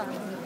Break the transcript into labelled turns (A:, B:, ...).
A: 사람.